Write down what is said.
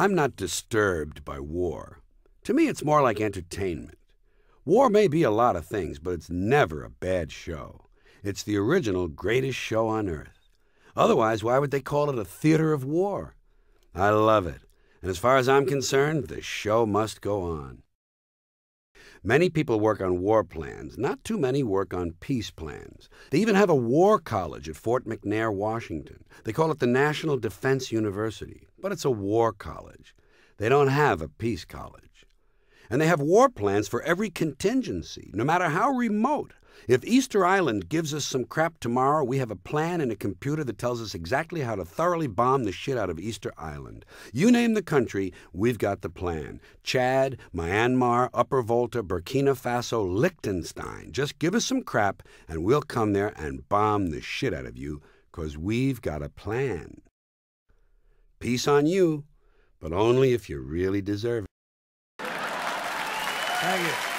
I'm not disturbed by war. To me, it's more like entertainment. War may be a lot of things, but it's never a bad show. It's the original greatest show on earth. Otherwise, why would they call it a theater of war? I love it. And as far as I'm concerned, the show must go on. Many people work on war plans. Not too many work on peace plans. They even have a war college at Fort McNair, Washington. They call it the National Defense University, but it's a war college. They don't have a peace college. And they have war plans for every contingency, no matter how remote. If Easter Island gives us some crap tomorrow, we have a plan and a computer that tells us exactly how to thoroughly bomb the shit out of Easter Island. You name the country, we've got the plan. Chad, Myanmar, Upper Volta, Burkina Faso, Liechtenstein. Just give us some crap and we'll come there and bomb the shit out of you, 'cause we've got a plan. Peace on you, but only if you really deserve it. Thank you.